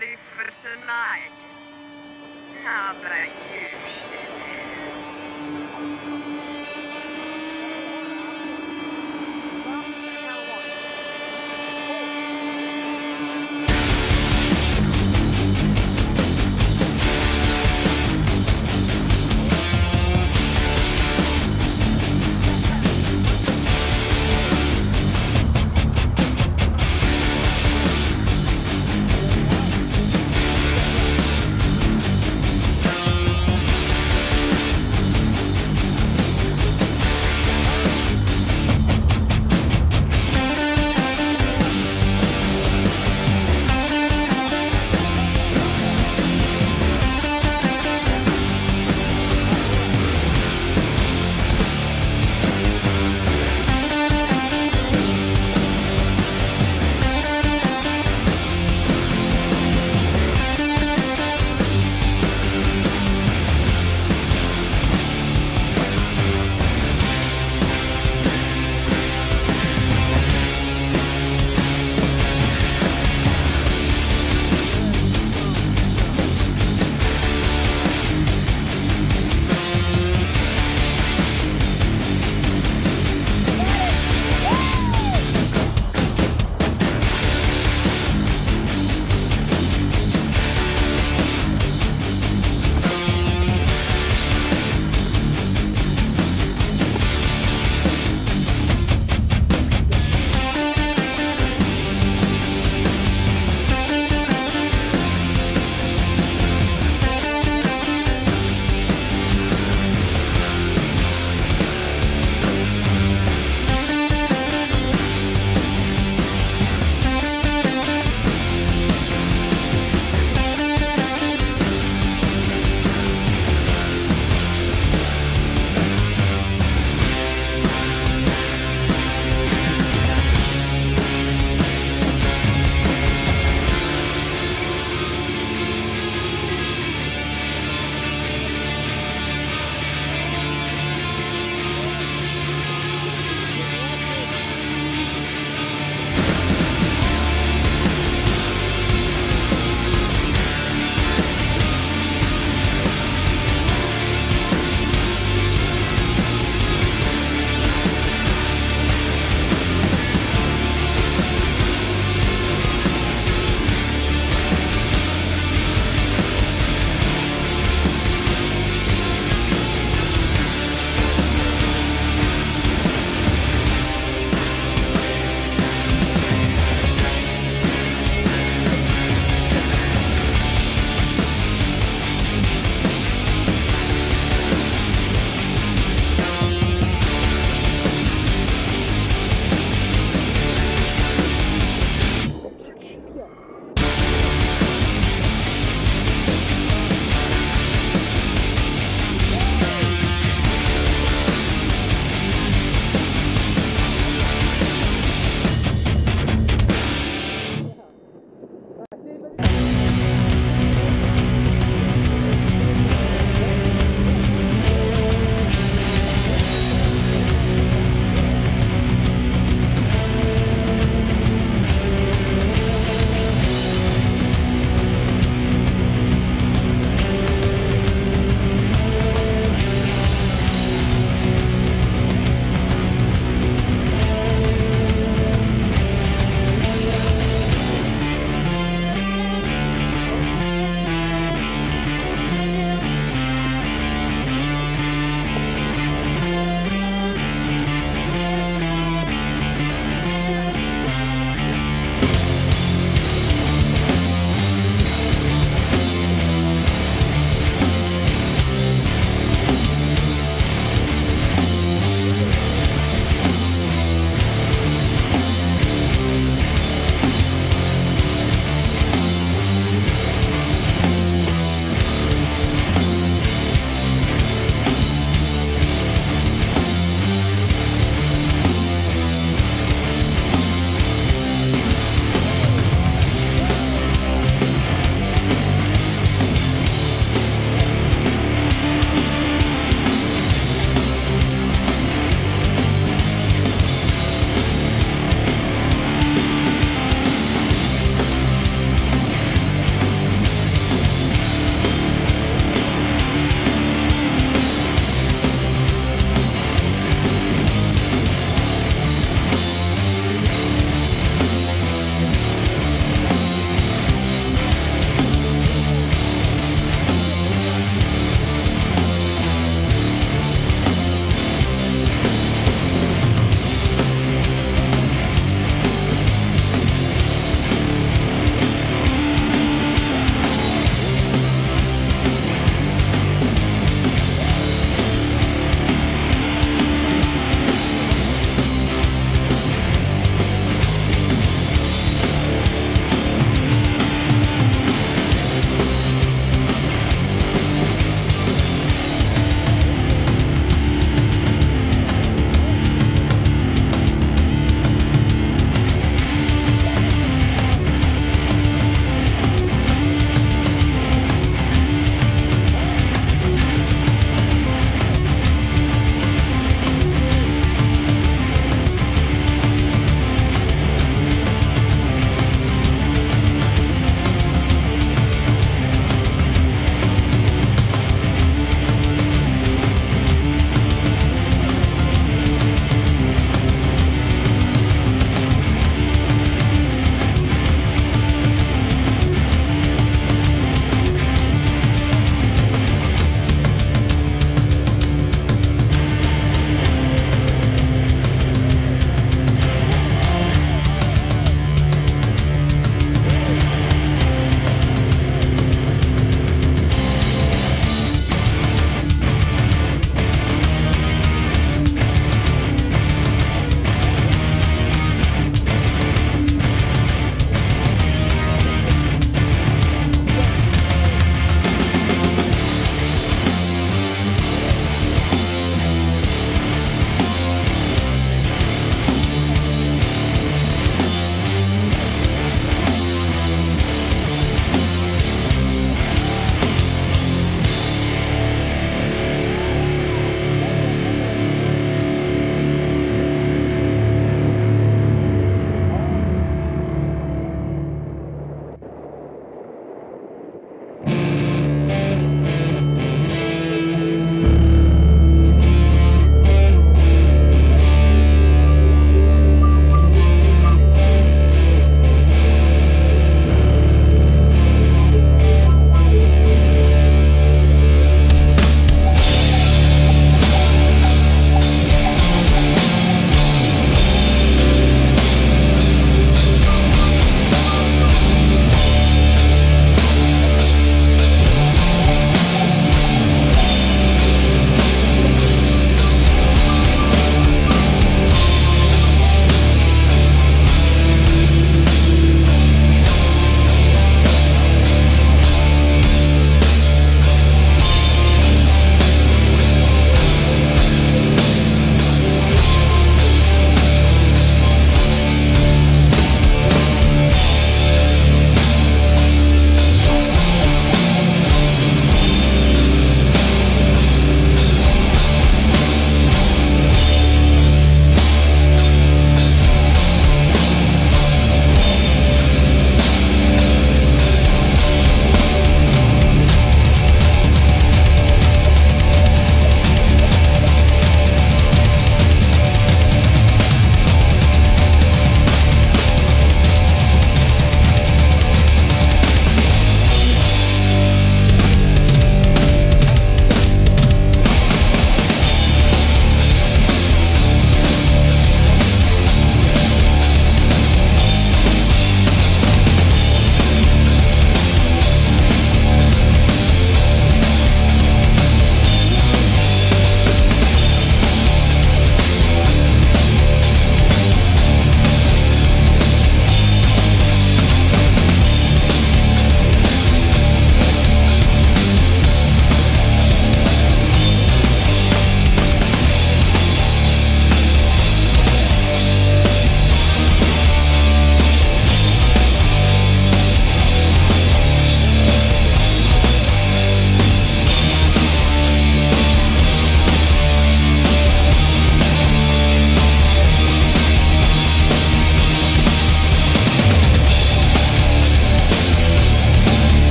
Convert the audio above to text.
ready for tonight? How about you, Shinny?